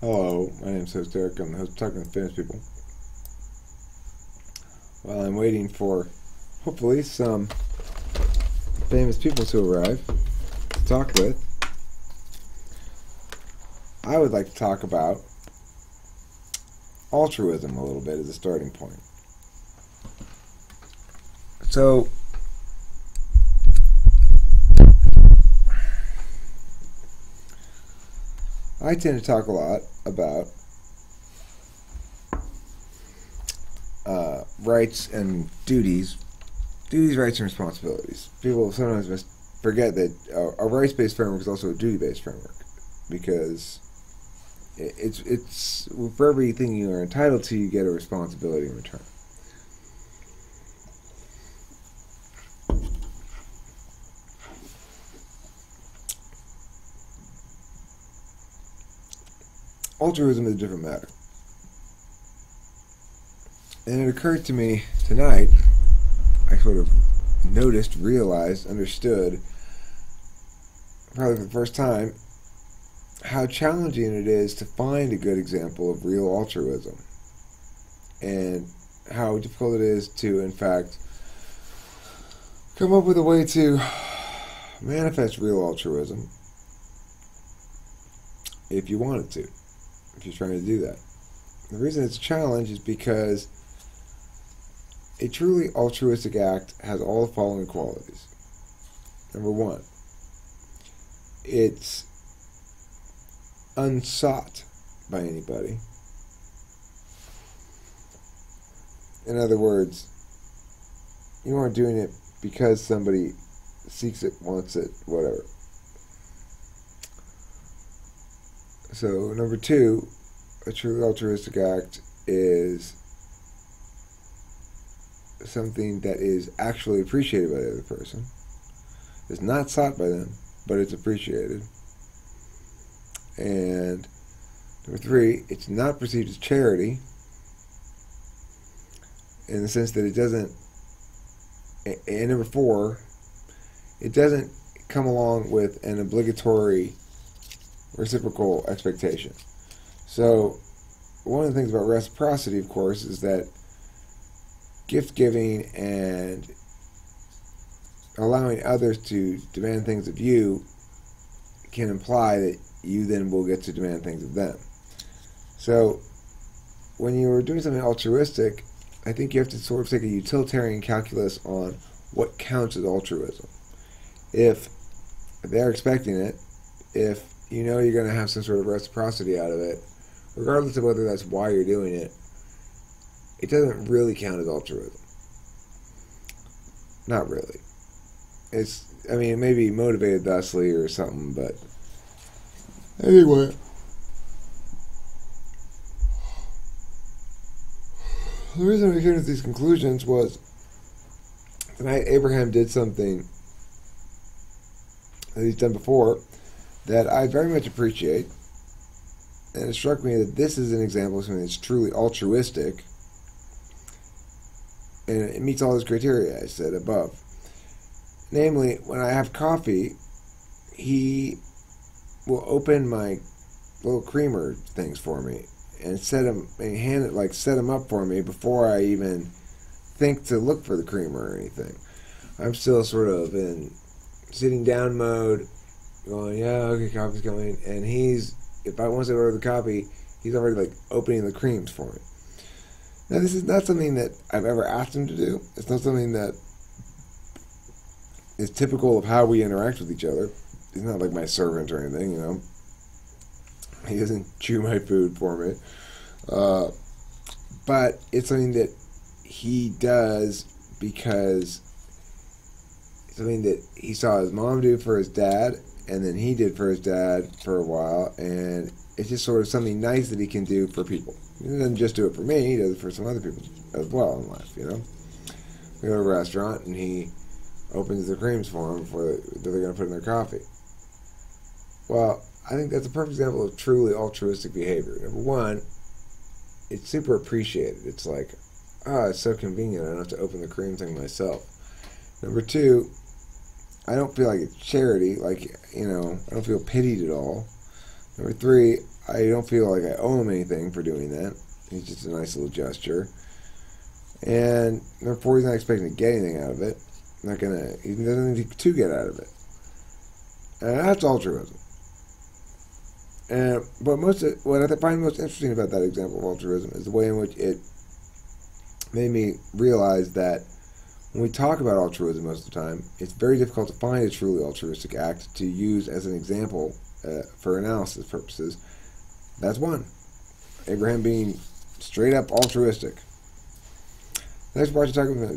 Hello, my name is Eric. I'm the host of Talking to Famous People. While I'm waiting for, hopefully, some famous people to arrive to talk with, I would like to talk about altruism a little bit as a starting point. So, I tend to talk a lot about uh, rights and duties, duties, rights, and responsibilities. People sometimes must forget that a, rights-based framework is also a duty-based framework because it's it's for everything you are entitled to, you get a responsibility in return. Altruism is a different matter. And it occurred to me tonight, I sort of noticed, realized, understood, probably for the first time, how challenging it is to find a good example of real altruism. And how difficult it is to, in fact, come up with a way to manifest real altruism if you wanted to if you're trying to do that. The reason it's a challenge is because a truly altruistic act has all the following qualities. Number one, it's unsought by anybody. In other words, you aren't doing it because somebody seeks it, wants it, whatever. So, number two, a truly altruistic act is something that is actually appreciated by the other person. It's not sought by them, but it's appreciated. And number three, it's not perceived as charity in the sense that it doesn't. And number four, it doesn't come along with an obligatory reciprocal expectation. So, one of the things about reciprocity, of course, is that gift giving and allowing others to demand things of you can imply that you then will get to demand things of them. So, when you are doing something altruistic, I think you have to sort of take a utilitarian calculus on what counts as altruism. If they're expecting it, if you know you're going to have some sort of reciprocity out of it, regardless of whether that's why you're doing it, it doesn't really count as altruism. Not really. It's, I mean, it may be motivated thusly or something, but anyway. The reason we came to these conclusions was tonight Abraham did something that he's done before that I very much appreciate. And it struck me that this is an example of something that's truly altruistic. And it meets all those criteria I said above. Namely, when I have coffee, he will open my little creamer things for me and set them and hand it like set them up for me before I even think to look for the creamer or anything. I'm still sort of in sitting down mode going, yeah, okay, coffee's coming, and he's if I want to order the coffee, he's already like opening the creams for me. Now, this is not something that I've ever asked him to do. It's not something that is typical of how we interact with each other. He's not like my servant or anything, you know. He doesn't chew my food for me. Uh, but it's something that he does because something that he saw his mom do for his dad and then he did for his dad for a while, and it's just sort of something nice that he can do for people. He doesn't just do it for me; he does it for some other people as well in life. You know, we go to a restaurant and he opens the creams for them for that they're going to put in their coffee. Well, I think that's a perfect example of truly altruistic behavior. Number one, it's super appreciated. It's like, ah, oh, it's so convenient. I don't have to open the cream thing myself. Number two, I don't feel like it's charity. Like, you know, I don't feel pitied at all. Number three, I don't feel like I owe him anything for doing that. He's just a nice little gesture. And therefore, he's not expecting to get anything out of it. Not gonna. He doesn't need to get out of it. And that's altruism. And but most of, what I find most interesting about that example of altruism is the way in which it made me realize that when we talk about altruism most of the time, it's very difficult to find a truly altruistic act to use as an example uh, for analysis purposes. That's one. Abraham being straight up altruistic. Next part to talk about